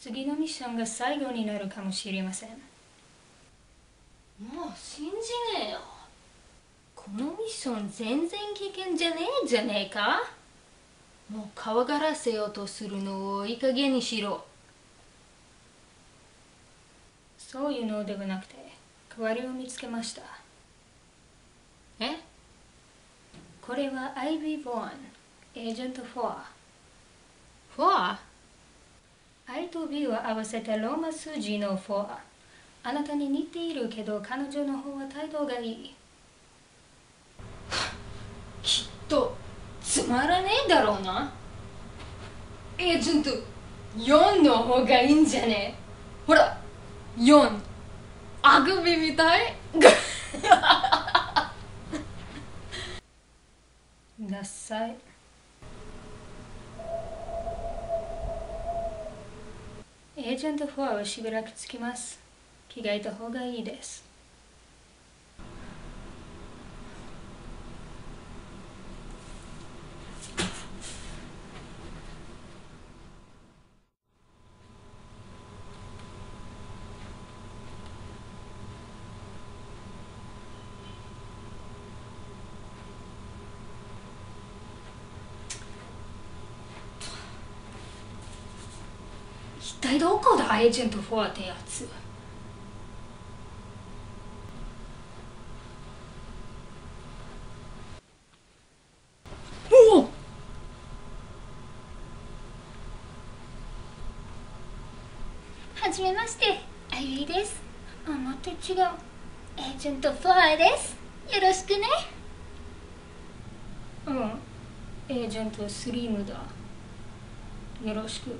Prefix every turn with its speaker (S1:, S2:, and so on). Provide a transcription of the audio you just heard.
S1: 次のミッションが最後になるかもしれません。
S2: もう信じねえよ。このミッション全然危険じゃねえじゃねえか？もう怖がらせようとするのをいい加減にしろ。
S1: そういうのではなくて代わりを見つけました。
S2: え？
S1: これはアイビー・ボーンエージェント
S2: フォア
S1: フォアビーは合わせてローマ数字のフォアあなたに似ているけど彼女の方は態度がいい。
S2: きっとつまらねえだろうな。えー、ちょっと4の方がいいんじゃね？えほら4あくびみたい。
S1: ダッサい。エージェント4はしばらくつきます。着替えた方がいいです。一体どこだエージェント4ってやつ？おお
S3: はじめまして、アイリーです。あ、また違う。エージェントフォアです。よろしくね。
S1: うんエージェントスリムだよろしく